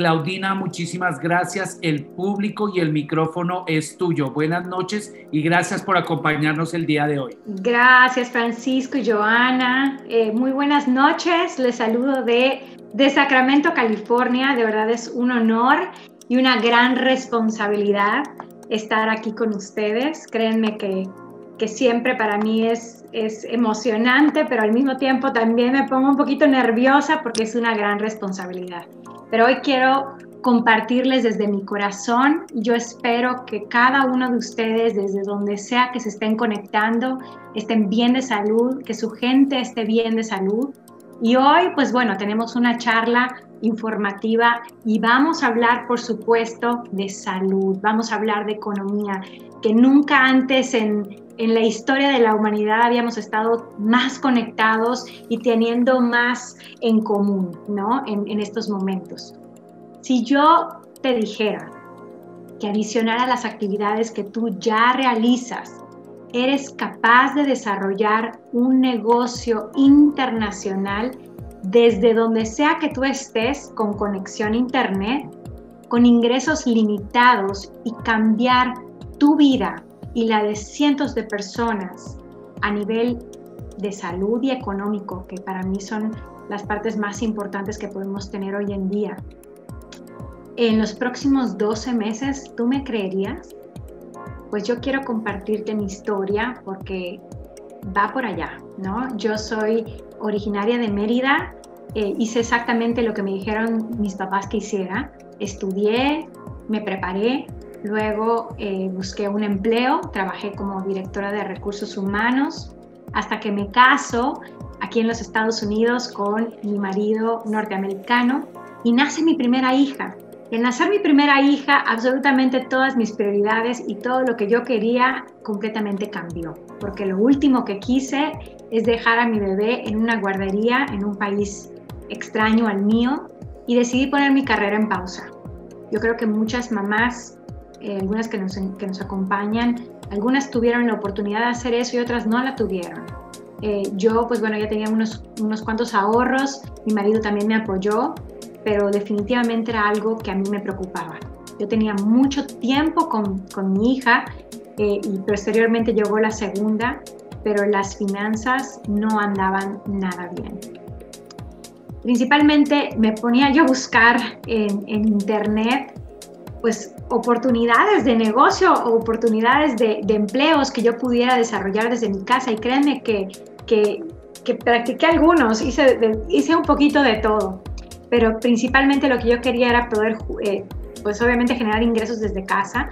Claudina, muchísimas gracias. El público y el micrófono es tuyo. Buenas noches y gracias por acompañarnos el día de hoy. Gracias, Francisco y Joana. Eh, muy buenas noches. Les saludo de, de Sacramento, California. De verdad es un honor y una gran responsabilidad estar aquí con ustedes. Créanme que, que siempre para mí es, es emocionante, pero al mismo tiempo también me pongo un poquito nerviosa porque es una gran responsabilidad pero hoy quiero compartirles desde mi corazón. Yo espero que cada uno de ustedes, desde donde sea que se estén conectando, estén bien de salud, que su gente esté bien de salud. Y hoy, pues bueno, tenemos una charla informativa y vamos a hablar, por supuesto, de salud, vamos a hablar de economía, que nunca antes en, en la historia de la humanidad habíamos estado más conectados y teniendo más en común, ¿no? En, estos momentos. Si yo te dijera que adicionar a las actividades que tú ya realizas, eres capaz de desarrollar un negocio internacional desde donde sea que tú estés con conexión a Internet, con ingresos limitados y cambiar tu vida y la de cientos de personas a nivel de salud y económico, que para mí son las partes más importantes que podemos tener hoy en día. En los próximos 12 meses, ¿tú me creerías? Pues yo quiero compartirte mi historia porque va por allá, ¿no? Yo soy originaria de Mérida, eh, hice exactamente lo que me dijeron mis papás que hiciera, estudié, me preparé, Luego eh, busqué un empleo, trabajé como directora de recursos humanos hasta que me caso aquí en los Estados Unidos con mi marido norteamericano y nace mi primera hija. Y al nacer mi primera hija, absolutamente todas mis prioridades y todo lo que yo quería completamente cambió, porque lo último que quise es dejar a mi bebé en una guardería en un país extraño al mío y decidí poner mi carrera en pausa. Yo creo que muchas mamás eh, algunas que nos, que nos acompañan, algunas tuvieron la oportunidad de hacer eso y otras no la tuvieron. Eh, yo, pues bueno, ya tenía unos, unos cuantos ahorros, mi marido también me apoyó, pero definitivamente era algo que a mí me preocupaba. Yo tenía mucho tiempo con, con mi hija eh, y posteriormente llegó la segunda, pero las finanzas no andaban nada bien. Principalmente me ponía yo a buscar en, en internet pues oportunidades de negocio o oportunidades de, empleos que yo pudiera desarrollar desde mi casa y créanme que, que, practiqué algunos, hice, hice un poquito de todo, pero principalmente lo que yo quería era poder, eh, pues obviamente generar ingresos desde casa.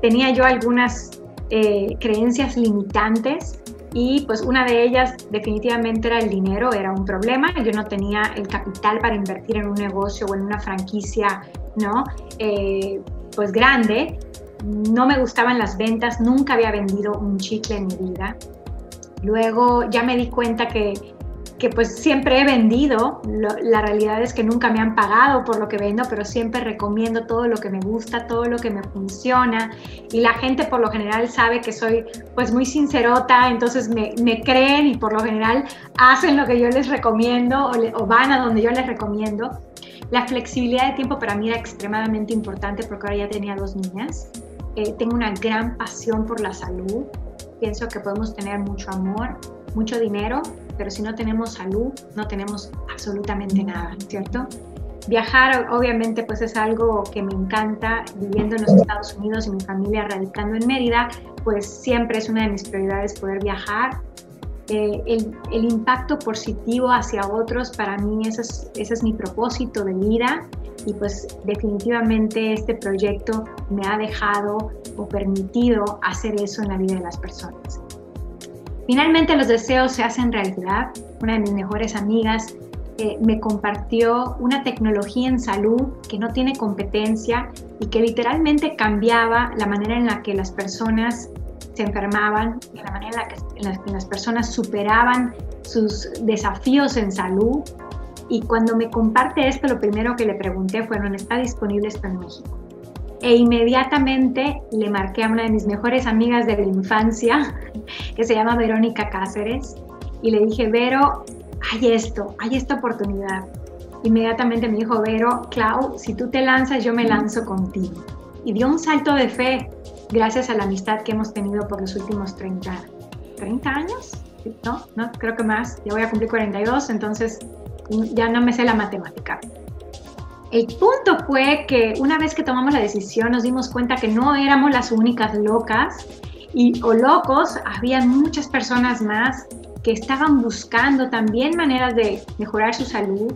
Tenía yo algunas eh, creencias limitantes y pues una de ellas definitivamente era el dinero, era un problema. Yo no tenía el capital para invertir en un negocio o en una franquicia, ¿no? Eh, pues grande. No me gustaban las ventas, nunca había vendido un chicle en mi vida. Luego ya me di cuenta que que pues siempre he vendido. la realidad es que nunca me han pagado por lo que vendo, pero siempre recomiendo todo lo que me gusta, todo lo que me funciona. Y la gente por lo general sabe que soy pues muy sincerota, entonces me, me creen y por lo general hacen lo que yo les recomiendo o, van a donde yo les recomiendo. La flexibilidad de tiempo para mí era extremadamente importante porque ahora ya tenía dos niñas. Eh, tengo una gran pasión por la salud. Pienso que podemos tener mucho amor, mucho dinero, pero si no tenemos salud, no tenemos absolutamente nada, ¿cierto? Viajar obviamente pues es algo que me encanta, viviendo en los Estados Unidos y mi familia radicando en Mérida, pues siempre es una de mis prioridades poder viajar. Eh, el, impacto positivo hacia otros, para mí ese es, ese es mi propósito de vida y pues definitivamente este proyecto me ha dejado o permitido hacer eso en la vida de las personas. Finalmente los deseos se hacen realidad. Una de mis mejores amigas eh, me compartió una tecnología en salud que no tiene competencia y que literalmente cambiaba la manera en la que las personas se enfermaban, la manera en la que, las personas superaban sus desafíos en salud. Y cuando me comparte esto, lo primero que le pregunté fue, ¿no está disponible esto en México? e inmediatamente le marqué a una de mis mejores amigas de la infancia, que se llama Verónica Cáceres, y le dije, Vero, hay esto, hay esta oportunidad. inmediatamente me dijo, Vero, Clau, si tú te lanzas, yo me lanzo contigo. Y dio un salto de fe gracias a la amistad que hemos tenido por los últimos 30, 30 años. No, no, creo que más. Ya voy a cumplir 42, entonces ya no me sé la matemática. El punto fue que una vez que tomamos la decisión nos dimos cuenta que no éramos las únicas locas y o locos, había muchas personas más que estaban buscando también maneras de mejorar su salud,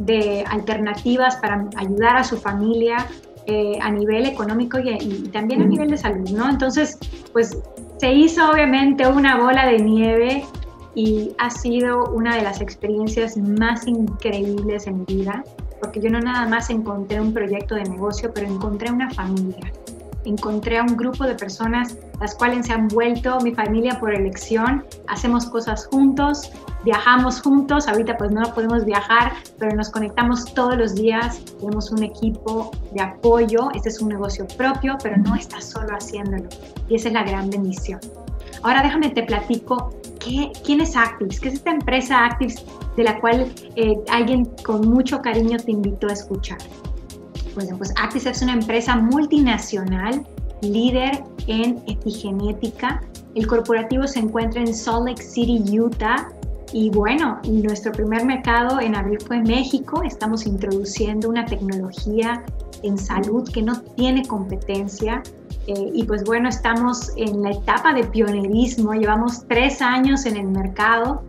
de alternativas para ayudar a su familia eh, a nivel económico y, y, también a nivel de salud, ¿no? Entonces, pues se hizo obviamente una bola de nieve y ha sido una de las experiencias más increíbles en mi vida, porque yo no nada más encontré un proyecto de negocio, pero encontré una familia encontré a un grupo de personas las cuales se han vuelto mi familia por elección, hacemos cosas juntos, viajamos juntos, ahorita pues no podemos viajar, pero nos conectamos todos los días, tenemos un equipo de apoyo, este es un negocio propio, pero no estás solo haciéndolo. Y esa es la gran bendición. Ahora déjame te platico ¿qué, quién es Actives, qué es esta empresa Actives de la cual eh, alguien con mucho cariño te invitó a escuchar. Bueno, pues Actis es una empresa multinacional, líder en epigenética. El corporativo se encuentra en Salt Lake City, Utah. Y bueno, nuestro primer mercado en abril fue México. Estamos introduciendo una tecnología en salud que no tiene competencia. Eh, y pues bueno, estamos en la etapa de pionerismo. Llevamos tres años en el mercado.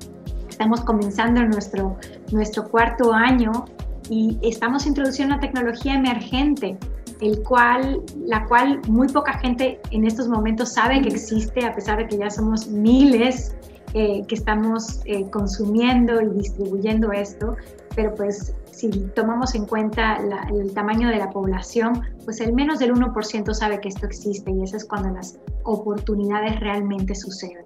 Estamos comenzando nuestro, nuestro cuarto año y estamos introduciendo una tecnología emergente, el cual, la cual muy poca gente en estos momentos sabe que existe, a pesar de que ya somos miles eh, que estamos eh, consumiendo y distribuyendo esto, pero pues si tomamos en cuenta el tamaño de la población, pues el menos del 1% sabe que esto existe y eso es cuando las oportunidades realmente suceden.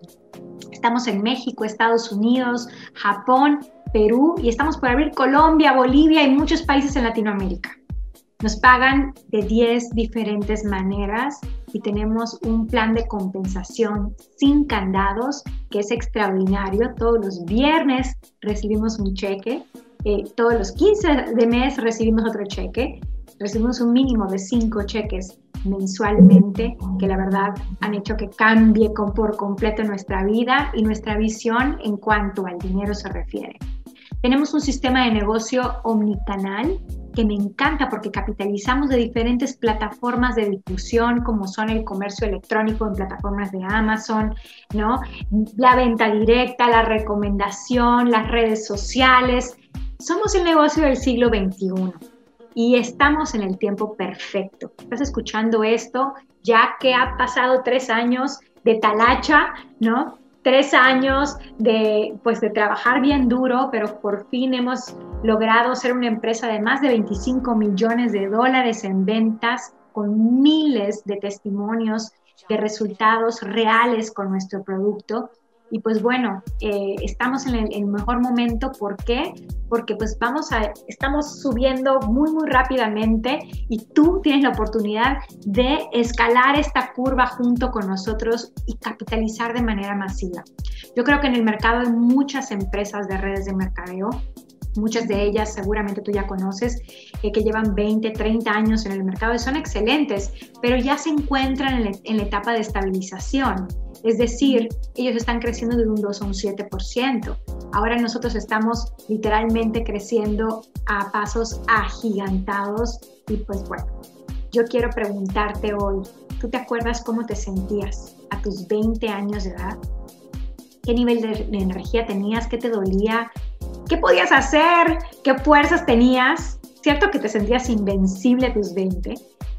Estamos en México, Estados Unidos, Japón Perú y estamos por abrir Colombia, Bolivia y muchos países en Latinoamérica. Nos pagan de 10 diferentes maneras y tenemos un plan de compensación sin candados que es extraordinario. Todos los viernes recibimos un cheque, eh, todos los 15 de mes recibimos otro cheque, recibimos un mínimo de 5 cheques mensualmente que la verdad han hecho que cambie por completo nuestra vida y nuestra visión en cuanto al dinero se refiere. Tenemos un sistema de negocio omnicanal que me encanta porque capitalizamos de diferentes plataformas de difusión como son el comercio electrónico en plataformas de Amazon, ¿no? La venta directa, la recomendación, las redes sociales. Somos el negocio del siglo XXI y estamos en el tiempo perfecto. Estás escuchando esto ya que ha pasado tres años de talacha, ¿no? Tres años de, pues, de trabajar bien duro, pero por fin hemos logrado ser una empresa de más de 25 millones de dólares en ventas, con miles de testimonios de resultados reales con nuestro producto y pues bueno, eh, estamos en el, mejor momento. ¿Por qué? Porque pues vamos a, estamos subiendo muy, muy rápidamente y tú tienes la oportunidad de escalar esta curva junto con nosotros y capitalizar de manera masiva. Yo creo que en el mercado hay muchas empresas de redes de mercadeo muchas de ellas seguramente tú ya conoces, eh, que llevan 20, 30 años en el mercado y son excelentes, pero ya se encuentran en, en la etapa de estabilización. Es decir, ellos están creciendo de un 2 a un 7%. Ahora nosotros estamos literalmente creciendo a pasos agigantados y pues bueno, yo quiero preguntarte hoy, ¿tú te acuerdas cómo te sentías a tus 20 años de edad? ¿Qué nivel de, energía tenías? ¿Qué te dolía? ¿Qué podías hacer? ¿Qué fuerzas tenías? ¿Cierto que te sentías invencible a tus 20?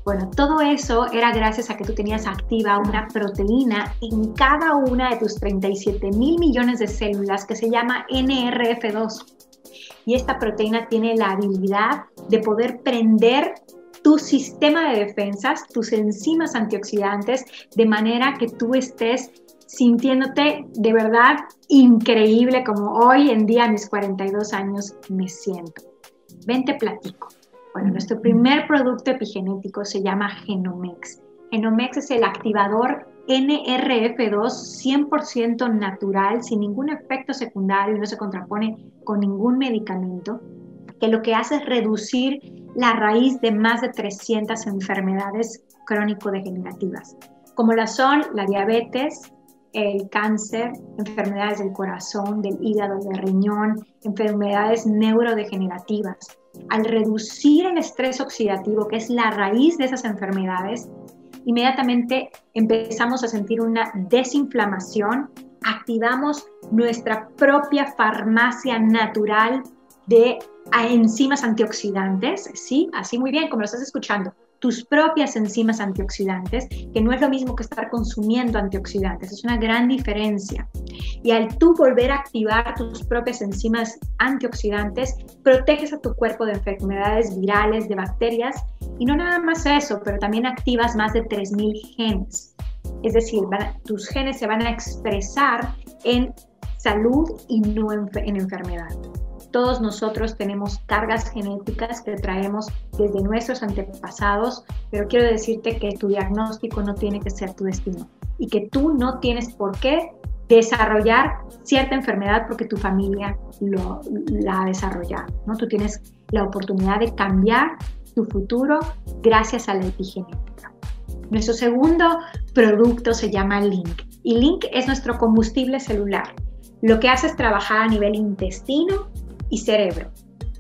Bueno, todo eso era gracias a que tú tenías activa una proteína en cada una de tus 37 mil millones de células que se llama NRF2. Y esta proteína tiene la habilidad de poder prender tu sistema de defensas, tus enzimas antioxidantes, de manera que tú estés sintiéndote de verdad increíble como hoy en día a mis 42 años me siento. Ven, te platico. Bueno, nuestro primer producto epigenético se llama Genomex. Genomex es el activador NRF2 100% natural, sin ningún efecto secundario, no se contrapone con ningún medicamento, que lo que hace es reducir la raíz de más de 300 enfermedades crónico-degenerativas, como la son la diabetes, el cáncer, enfermedades del corazón, del hígado, del riñón, enfermedades neurodegenerativas. Al reducir el estrés oxidativo, que es la raíz de esas enfermedades, inmediatamente empezamos a sentir una desinflamación, activamos nuestra propia farmacia natural de enzimas antioxidantes, ¿sí? Así muy bien, como lo estás escuchando tus propias enzimas antioxidantes, que no es lo mismo que estar consumiendo antioxidantes, es una gran diferencia. Y al tú volver a activar tus propias enzimas antioxidantes, proteges a tu cuerpo de enfermedades virales, de bacterias, y no nada más eso, pero también activas más de 3.000 genes. Es decir, tus genes se van a expresar en salud y no en, en enfermedad. Todos nosotros tenemos cargas genéticas que traemos desde nuestros antepasados, pero quiero decirte que tu diagnóstico no tiene que ser tu destino y que tú no tienes por qué desarrollar cierta enfermedad porque tu familia la ha desarrollado. ¿no? Tú tienes la oportunidad de cambiar tu futuro gracias a la epigenética. Nuestro segundo producto se llama Link y Link es nuestro combustible celular. Lo que hace es trabajar a nivel intestino y cerebro.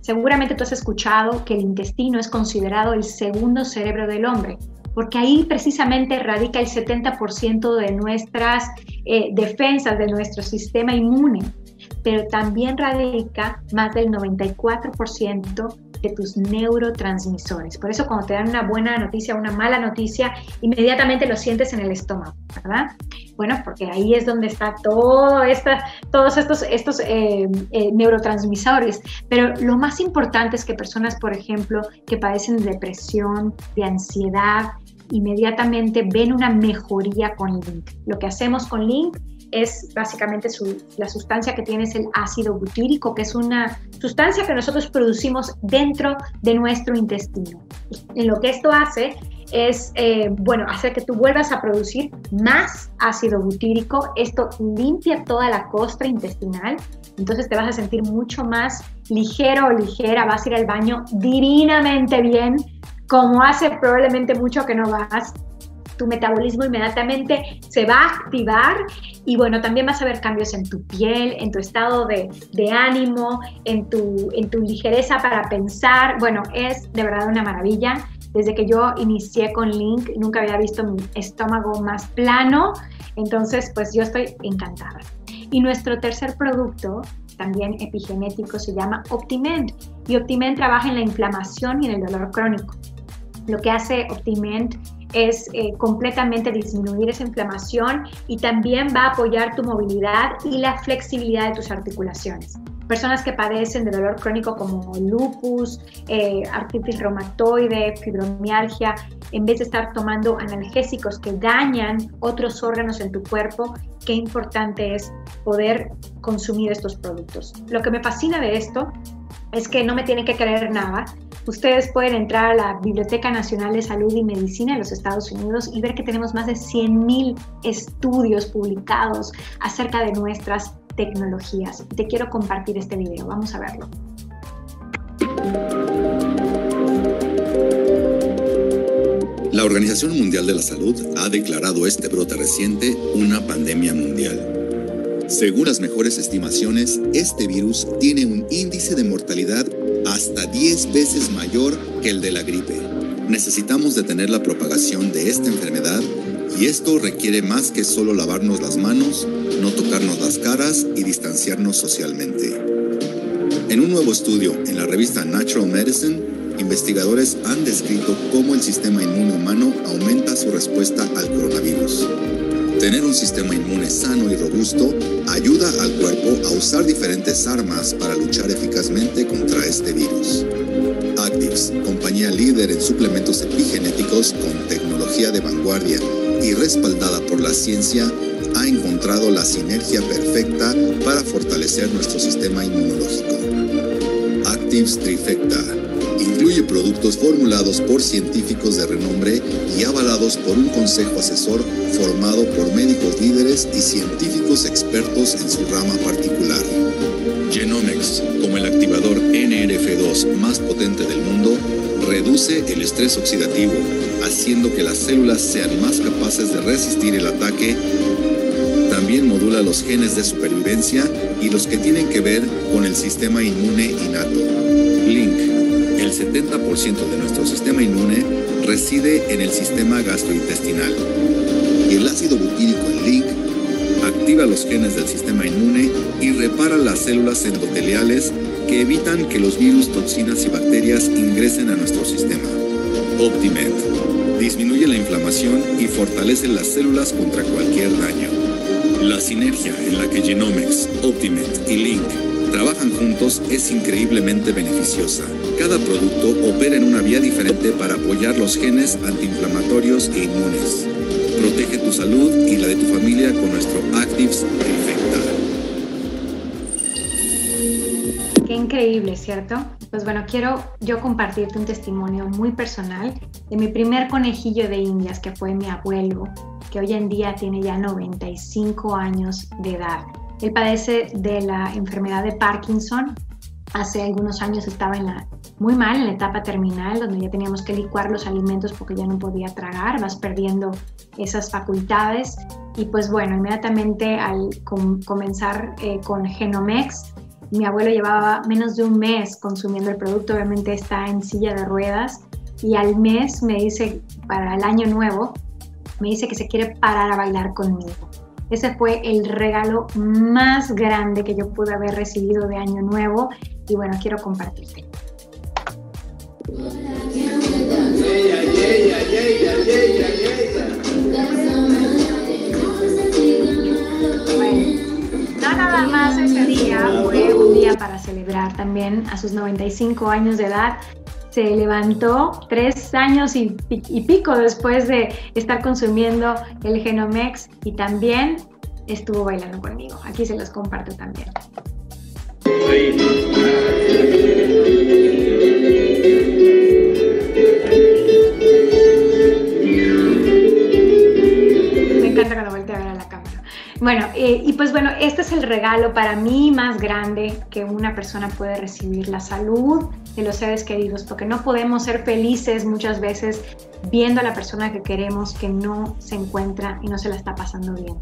Seguramente tú has escuchado que el intestino es considerado el segundo cerebro del hombre, porque ahí precisamente radica el 70% de nuestras eh, defensas, de nuestro sistema inmune, pero también radica más del 94% de tus neurotransmisores. Por eso cuando te dan una buena noticia una mala noticia, inmediatamente lo sientes en el estómago, ¿verdad? Bueno, porque ahí es donde está todo esta, todos estos, estos eh, eh, neurotransmisores. Pero lo más importante es que personas, por ejemplo, que padecen de depresión, de ansiedad, inmediatamente ven una mejoría con Link. Lo que hacemos con Link es básicamente la sustancia que tiene el ácido butírico, que es una sustancia que nosotros producimos dentro de nuestro intestino. En lo que esto hace es, eh, bueno, hacer que tú vuelvas a producir más ácido butírico. Esto limpia toda la costra intestinal, entonces te vas a sentir mucho más ligero o ligera, vas a ir al baño divinamente bien, como hace probablemente mucho que no vas tu metabolismo inmediatamente se va a activar y bueno, también vas a ver cambios en tu piel, en tu estado de, ánimo, en tu, en tu ligereza para pensar. Bueno, es de verdad una maravilla. Desde que yo inicié con Link, nunca había visto mi estómago más plano, entonces pues yo estoy encantada. Y nuestro tercer producto, también epigenético, se llama Optiment. Y Optiment trabaja en la inflamación y en el dolor crónico. Lo que hace Optiment es eh, completamente disminuir esa inflamación y también va a apoyar tu movilidad y la flexibilidad de tus articulaciones. Personas que padecen de dolor crónico como lupus, eh, artritis reumatoide, fibromialgia, en vez de estar tomando analgésicos que dañan otros órganos en tu cuerpo, qué importante es poder consumir estos productos. Lo que me fascina de esto es que no me tienen que creer nada. Ustedes pueden entrar a la Biblioteca Nacional de Salud y Medicina de los Estados Unidos y ver que tenemos más de 100.000 estudios publicados acerca de nuestras tecnologías. Te quiero compartir este video. Vamos a verlo. La Organización Mundial de la Salud ha declarado este brote reciente una pandemia mundial. Según las mejores estimaciones, este virus tiene un índice de mortalidad hasta 10 veces mayor que el de la gripe. Necesitamos detener la propagación de esta enfermedad y esto requiere más que solo lavarnos las manos, no tocarnos las caras y distanciarnos socialmente. En un nuevo estudio en la revista Natural Medicine, investigadores han descrito cómo el sistema inmune humano aumenta su respuesta al coronavirus. Tener un sistema inmune sano y robusto ayuda al cuerpo a usar diferentes armas para luchar eficazmente contra este virus. Actives, compañía líder en suplementos epigenéticos con tecnología de vanguardia y respaldada por la ciencia, ha encontrado la sinergia perfecta para fortalecer nuestro sistema inmunológico. Actives Trifecta Incluye productos formulados por científicos de renombre y avalados por un consejo asesor formado por médicos líderes y científicos expertos en su rama particular. Genomics, como el activador NRF2 más potente del mundo, reduce el estrés oxidativo, haciendo que las células sean más capaces de resistir el ataque. También modula los genes de supervivencia y los que tienen que ver con el sistema inmune innato. Link. El 70% de nuestro sistema inmune reside en el sistema gastrointestinal. El ácido butírico en Link activa los genes del sistema inmune y repara las células endoteliales que evitan que los virus, toxinas y bacterias ingresen a nuestro sistema. Optimed disminuye la inflamación y fortalece las células contra cualquier daño. La sinergia en la que Genomics, Optimed y Link trabajan juntos es increíblemente beneficiosa. Cada producto opera en una vía diferente para apoyar los genes antiinflamatorios e inmunes. Protege tu salud y la de tu familia con nuestro Actives Trifecta. Qué increíble, ¿cierto? Pues bueno, quiero yo compartirte un testimonio muy personal de mi primer conejillo de indias, que fue mi abuelo, que hoy en día tiene ya 95 años de edad. Él padece de la enfermedad de Parkinson. Hace algunos años estaba en la, muy mal en la etapa terminal, donde ya teníamos que licuar los alimentos porque ya no podía tragar, vas perdiendo esas facultades. Y pues bueno, inmediatamente al comenzar eh, con Genomex, mi abuelo llevaba menos de un mes consumiendo el producto, obviamente está en silla de ruedas, y al mes me dice, para el año nuevo, me dice que se quiere parar a bailar conmigo. Ese fue el regalo más grande que yo pude haber recibido de Año Nuevo y bueno, quiero compartirte. nada más ese día fue un día para celebrar también a sus 95 años de edad se levantó tres años y, pico después de estar consumiendo el Genomex y también estuvo bailando conmigo. Aquí se los comparto también. Bueno, eh, y pues bueno, este es el regalo para mí más grande que una persona puede recibir, la salud de los seres queridos, porque no podemos ser felices muchas veces viendo a la persona que queremos que no se encuentra y no se la está pasando bien.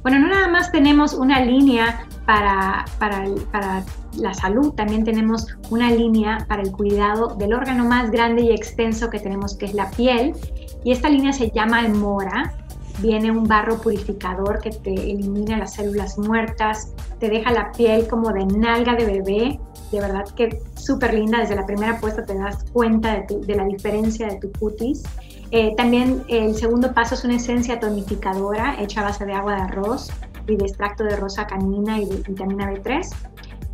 Bueno, no nada más tenemos una línea para, para, para la salud, también tenemos una línea para el cuidado del órgano más grande y extenso que tenemos, que es la piel, y esta línea se llama Mora viene un barro purificador que te elimina las células muertas, te deja la piel como de nalga de bebé, de verdad que súper linda, desde la primera puesta te das cuenta de, la diferencia de tu cutis. Eh, también el segundo paso es una esencia tonificadora hecha a base de agua de arroz y de extracto de rosa canina y de vitamina B3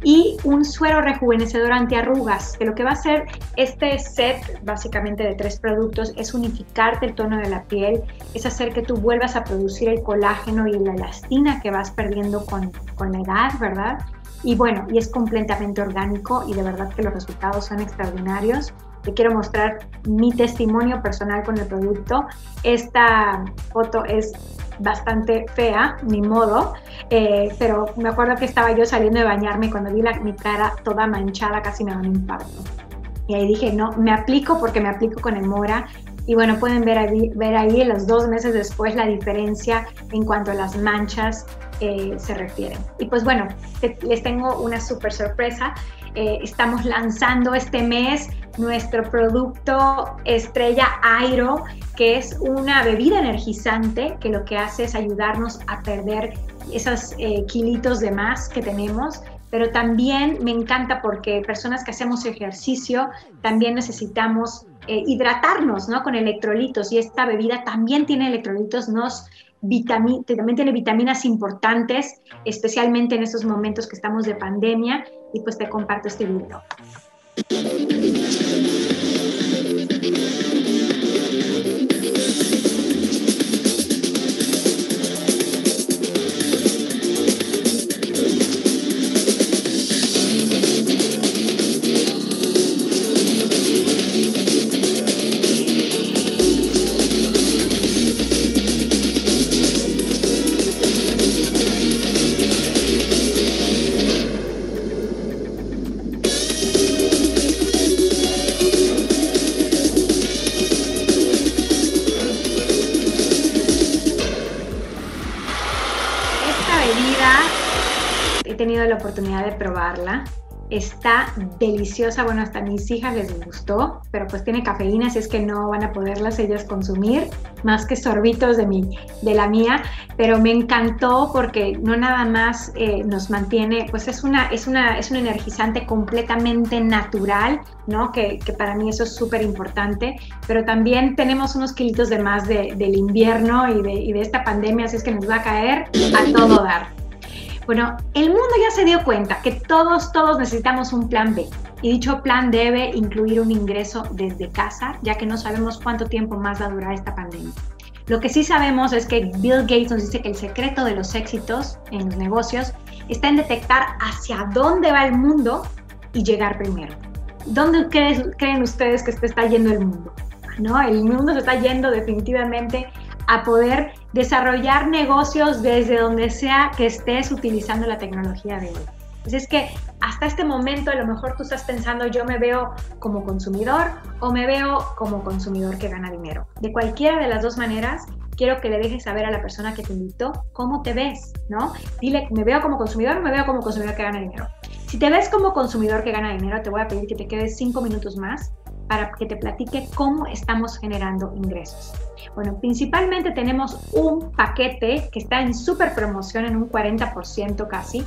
y un suero rejuvenecedor antiarrugas, que lo que va a hacer este set básicamente de tres productos es unificarte el tono de la piel, es hacer que tú vuelvas a producir el colágeno y la elastina que vas perdiendo con, con la edad, ¿verdad? Y bueno, y es completamente orgánico y de verdad que los resultados son extraordinarios. Te quiero mostrar mi testimonio personal con el producto. Esta foto es bastante fea, ni modo, eh, pero me acuerdo que estaba yo saliendo de bañarme cuando vi la, mi cara toda manchada, casi me da un infarto. Y ahí dije, no, me aplico porque me aplico con el Mora. Y bueno, pueden ver ahí, ver ahí los dos meses después la diferencia en cuanto a las manchas eh, se refieren. Y pues bueno, les tengo una súper sorpresa. Eh, estamos lanzando este mes nuestro producto estrella Airo, que es una bebida energizante que lo que hace es ayudarnos a perder esos eh, de más que tenemos. Pero también me encanta porque personas que hacemos ejercicio también necesitamos eh, hidratarnos ¿no? con electrolitos y esta bebida también tiene electrolitos, nos también tiene vitaminas importantes, especialmente en estos momentos que estamos de pandemia, y pues te comparto este video. La oportunidad de probarla. Está deliciosa, bueno, hasta a mis hijas les gustó, pero pues tiene cafeína, así es que no van a poderlas ellas consumir, más que sorbitos de, mi, de la mía, pero me encantó porque no nada más eh, nos mantiene, pues es una, es, una, es un energizante completamente natural, ¿no? Que, que para mí eso es súper importante, pero también tenemos unos kilitos de más de, del invierno y de, y de esta pandemia, así es que nos va a caer a todo dar. Bueno, el mundo ya se dio cuenta que todos, todos necesitamos un plan B. Y dicho plan debe incluir un ingreso desde casa, ya que no sabemos cuánto tiempo más va a durar esta pandemia. Lo que sí sabemos es que Bill Gates nos dice que el secreto de los éxitos en los negocios está en detectar hacia dónde va el mundo y llegar primero. ¿Dónde creen ustedes que se está yendo el mundo? ¿No? El mundo se está yendo definitivamente a poder desarrollar negocios desde donde sea que estés utilizando la tecnología de hoy. Así es que hasta este momento a lo mejor tú estás pensando yo me veo como consumidor o me veo como consumidor que gana dinero. De cualquiera de las dos maneras, quiero que le dejes saber a la persona que te invitó cómo te ves, ¿no? Dile, ¿me veo como consumidor o me veo como consumidor que gana dinero? Si te ves como consumidor que gana dinero, te voy a pedir que te quedes cinco minutos más para que te platique cómo estamos generando ingresos. Bueno, principalmente tenemos un paquete que está en súper promoción en un 40% casi,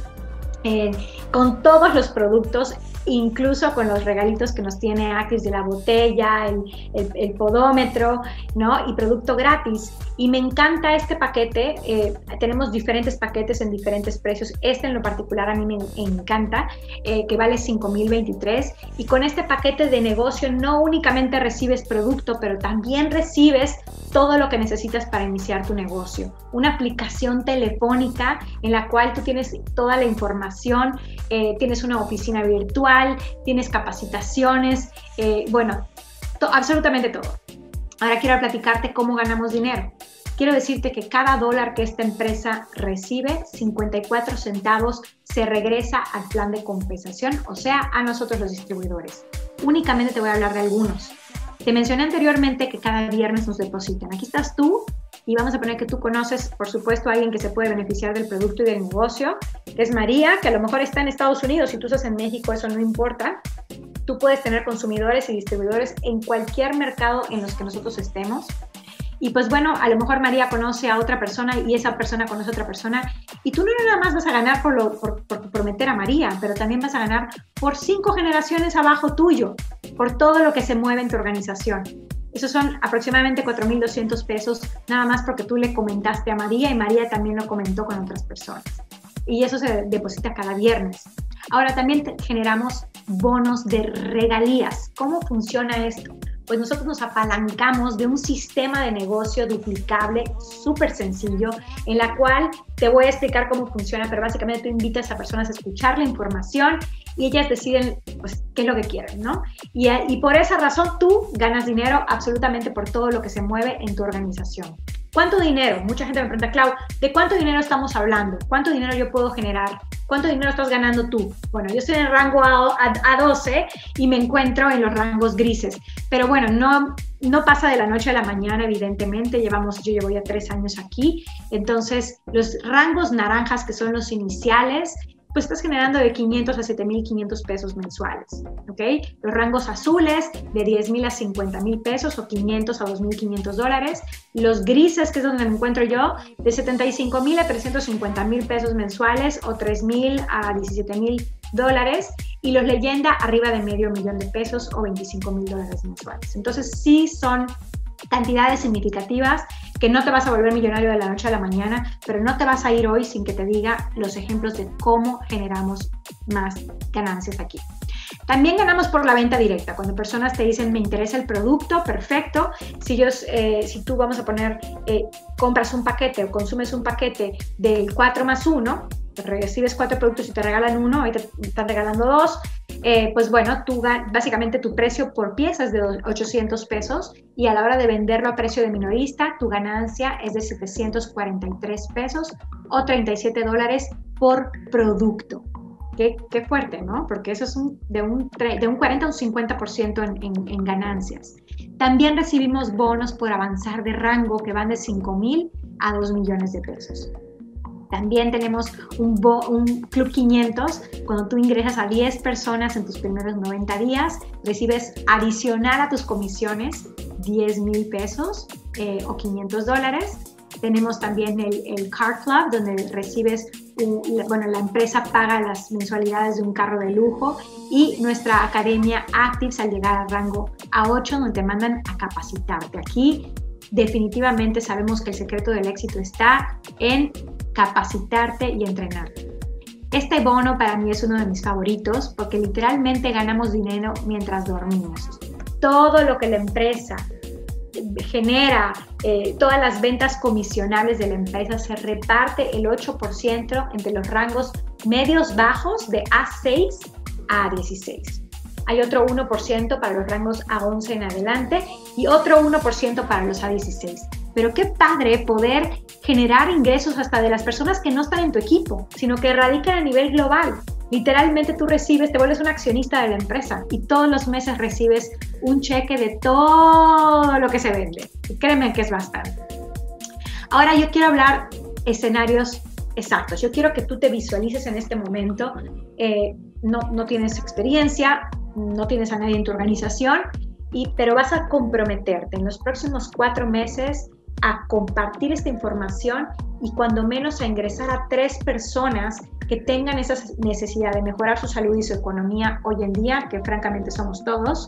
eh, con todos los productos incluso con los regalitos que nos tiene Acris de la botella, el, podómetro, ¿no? Y producto gratis. Y me encanta este paquete. Eh, tenemos diferentes paquetes en diferentes precios. Este en lo particular a mí me encanta, eh, que vale 5.023. Y con este paquete de negocio no únicamente recibes producto, pero también recibes todo lo que necesitas para iniciar tu negocio. Una aplicación telefónica en la cual tú tienes toda la información, eh, tienes una oficina virtual, tienes capacitaciones, eh, bueno, absolutamente todo. Ahora quiero platicarte cómo ganamos dinero. Quiero decirte que cada dólar que esta empresa recibe, 54 centavos, se regresa al plan de compensación, o sea, a nosotros los distribuidores. Únicamente te voy a hablar de algunos. Te mencioné anteriormente que cada viernes nos depositan. Aquí estás tú y vamos a poner que tú conoces, por supuesto, a alguien que se puede beneficiar del producto y del negocio, es María, que a lo mejor está en Estados Unidos, si tú estás en México, eso no importa. Tú puedes tener consumidores y distribuidores en cualquier mercado en los que nosotros estemos. Y pues bueno, a lo mejor María conoce a otra persona y esa persona conoce a otra persona. Y tú no nada más vas a ganar por, lo, por prometer a María, pero también vas a ganar por cinco generaciones abajo tuyo, por todo lo que se mueve en tu organización. Esos son aproximadamente 4.200 pesos, nada más porque tú le comentaste a María y María también lo comentó con otras personas. Y eso se deposita cada viernes. Ahora también generamos bonos de regalías. ¿Cómo funciona esto? Pues nosotros nos apalancamos de un sistema de negocio duplicable súper sencillo, en la cual te voy a explicar cómo funciona, pero básicamente tú invitas a personas a escuchar la información y ellas deciden pues, qué es lo que quieren, ¿no? Y, y por esa razón tú ganas dinero absolutamente por todo lo que se mueve en tu organización. ¿Cuánto dinero? Mucha gente me pregunta, Clau, ¿de cuánto dinero estamos hablando? ¿Cuánto dinero yo puedo generar? ¿Cuánto dinero estás ganando tú? Bueno, yo estoy en el rango A, a, 12 y me encuentro en los rangos grises. Pero bueno, no, no pasa de la noche a la mañana, evidentemente. Llevamos, yo llevo ya tres años aquí. Entonces, los rangos naranjas, que son los iniciales, pues estás generando de 500 a 7.500 pesos mensuales, ¿ok? Los rangos azules de 10.000 a 50.000 pesos o 500 a 2.500 dólares. Los grises, que es donde me encuentro yo, de 75.000 a 350.000 pesos mensuales o 3.000 a 17.000 dólares. Y los leyenda arriba de medio millón de pesos o 25.000 dólares mensuales. Entonces sí son cantidades significativas que no te vas a volver millonario de la noche a la mañana, pero no te vas a ir hoy sin que te diga los ejemplos de cómo generamos más ganancias aquí. También ganamos por la venta directa. Cuando personas te dicen, me interesa el producto, perfecto. Si, ellos, eh, si tú vamos a poner, eh, compras un paquete o consumes un paquete del 4 más 1, recibes cuatro productos y te regalan uno, ahí te están regalando dos, eh, pues bueno, tú básicamente tu precio por pieza es de 800 pesos y a la hora de venderlo a precio de minorista, tu ganancia es de 743 pesos o 37 dólares por producto. Qué, qué fuerte, ¿no? Porque eso es un, de, un, de un 40 a un 50% en, en, en ganancias. También recibimos bonos por avanzar de rango que van de 5 mil a 2 millones de pesos. También tenemos un, un, Club 500. Cuando tú ingresas a 10 personas en tus primeros 90 días, recibes adicional a tus comisiones 10 mil pesos eh, o 500 dólares. Tenemos también el, el, Car Club, donde recibes, bueno, la empresa paga las mensualidades de un carro de lujo y nuestra academia Actives al llegar al rango A8, donde te mandan a capacitarte. Aquí definitivamente sabemos que el secreto del éxito está en capacitarte y entrenar. Este bono para mí es uno de mis favoritos porque literalmente ganamos dinero mientras dormimos. Todo lo que la empresa genera, eh, todas las ventas comisionables de la empresa se reparte el 8% entre los rangos medios bajos de A6 a A16 hay otro 1% para los rangos A11 en adelante y otro 1% para los A16. Pero qué padre poder generar ingresos hasta de las personas que no están en tu equipo, sino que radican a nivel global. Literalmente tú recibes, te vuelves un accionista de la empresa y todos los meses recibes un cheque de todo lo que se vende. Y créeme que es bastante. Ahora yo quiero hablar escenarios exactos. Yo quiero que tú te visualices en este momento. Eh, no, no tienes experiencia, no tienes a nadie en tu organización, y, pero vas a comprometerte en los próximos cuatro meses a compartir esta información y cuando menos a ingresar a tres personas que tengan esa necesidad de mejorar su salud y su economía hoy en día, que francamente somos todos,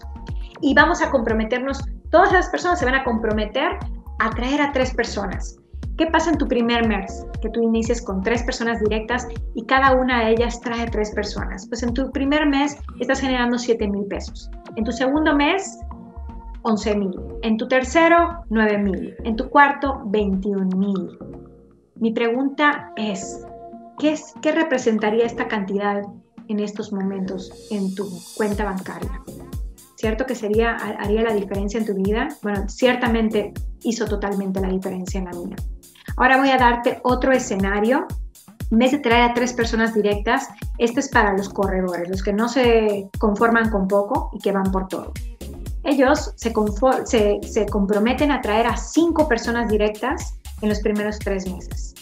y vamos a comprometernos, todas las personas se van a comprometer a traer a tres personas. ¿Qué pasa en tu primer mes? Que tú inicies con tres personas directas y cada una de ellas trae tres personas. Pues en tu primer mes estás generando 7 mil pesos. En tu segundo mes, 11 mil. En tu tercero, 9 mil. En tu cuarto, 21 mil. Mi pregunta es, ¿qué, es, ¿qué representaría esta cantidad en estos momentos en tu cuenta bancaria? ¿Cierto que sería, haría la diferencia en tu vida? Bueno, ciertamente hizo totalmente la diferencia en la mía. Ahora voy a darte otro escenario. En vez de traer a tres personas directas, este es para los corredores, los que no se conforman con poco y que van por todo. Ellos se, se, comprometen a traer a cinco personas directas en los primeros tres meses.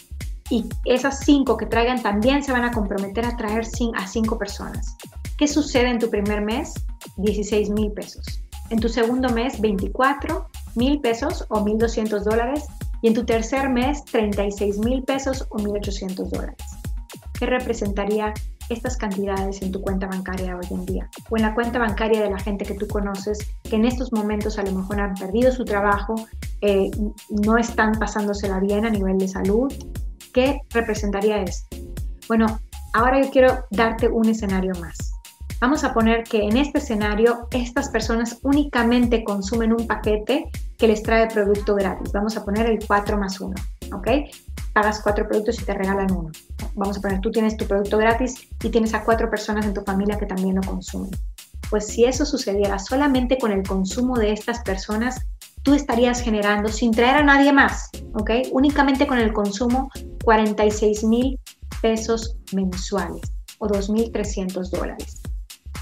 Y esas cinco que traigan también se van a comprometer a traer a cinco personas. ¿Qué sucede en tu primer mes? 16 mil pesos. En tu segundo mes, 24 mil pesos o 1.200 dólares y en tu tercer mes 36 mil pesos o 1.800 dólares. ¿Qué representaría estas cantidades en tu cuenta bancaria hoy en día? O en la cuenta bancaria de la gente que tú conoces, que en estos momentos a lo mejor han perdido su trabajo, eh, no están pasándosela bien a nivel de salud. ¿Qué representaría esto? Bueno, ahora yo quiero darte un escenario más. Vamos a poner que en este escenario estas personas únicamente consumen un paquete que les trae producto gratis. Vamos a poner el 4 más 1, ¿ok? Pagas cuatro productos y te regalan uno. Vamos a poner, tú tienes tu producto gratis y tienes a cuatro personas en tu familia que también lo consumen. Pues si eso sucediera solamente con el consumo de estas personas, tú estarías generando, sin traer a nadie más, ¿ok? Únicamente con el consumo, 46 mil pesos mensuales o 2.300 dólares.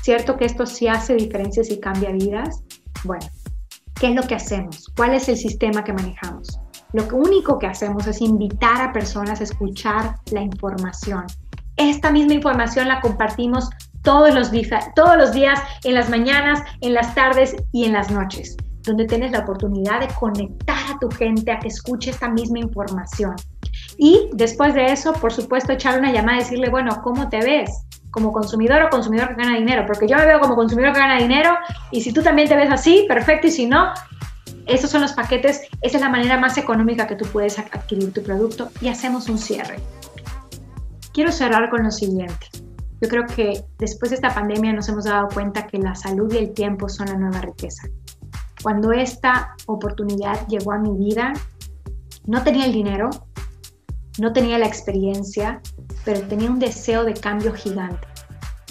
¿Cierto que esto sí hace diferencias y cambia vidas? Bueno, ¿qué es lo que hacemos? ¿Cuál es el sistema que manejamos? Lo único que hacemos es invitar a personas a escuchar la información. Esta misma información la compartimos todos los, todos los días, en las mañanas, en las tardes y en las noches, donde tienes la oportunidad de conectar a tu gente a que escuche esta misma información. Y después de eso, por supuesto, echar una llamada y decirle, bueno, ¿cómo te ves? Como consumidor o consumidor que gana dinero, porque yo me veo como consumidor que gana dinero y si tú también te ves así, perfecto, y si no, esos son los paquetes, esa es la manera más económica que tú puedes adquirir tu producto y hacemos un cierre. Quiero cerrar con lo siguiente. Yo creo que después de esta pandemia nos hemos dado cuenta que la salud y el tiempo son la nueva riqueza. Cuando esta oportunidad llegó a mi vida, no tenía el dinero, no tenía la experiencia, pero tenía un deseo de cambio gigante,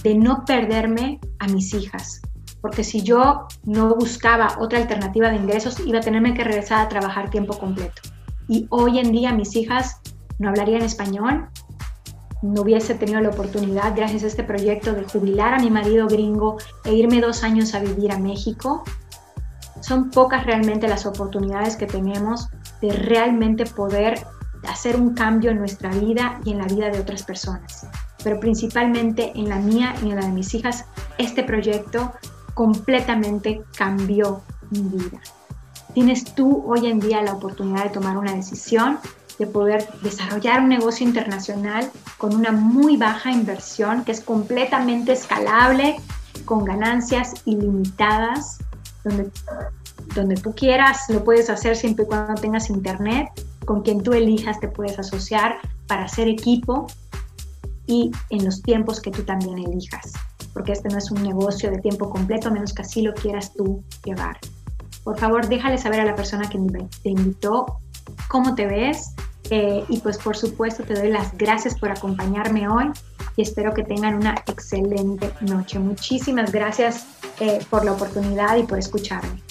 de no perderme a mis hijas, porque si yo no buscaba otra alternativa de ingresos, iba a tenerme que regresar a trabajar tiempo completo. Y hoy en día mis hijas no hablarían español, no hubiese tenido la oportunidad, gracias a este proyecto, de jubilar a mi marido gringo e irme dos años a vivir a México. Son pocas realmente las oportunidades que tenemos de realmente poder hacer un cambio en nuestra vida y en la vida de otras personas. Pero principalmente en la mía y en la de mis hijas, este proyecto completamente cambió mi vida. Tienes tú hoy en día la oportunidad de tomar una decisión, de poder desarrollar un negocio internacional con una muy baja inversión que es completamente escalable, con ganancias ilimitadas, donde, donde tú quieras lo puedes hacer siempre y cuando tengas internet, con quien tú elijas te puedes asociar para hacer equipo y en los tiempos que tú también elijas, porque este no es un negocio de tiempo completo, menos que así lo quieras tú llevar. Por favor, déjale saber a la persona que te invitó cómo te ves eh, y pues por supuesto te doy las gracias por acompañarme hoy y espero que tengan una excelente noche. Muchísimas gracias eh, por la oportunidad y por escucharme.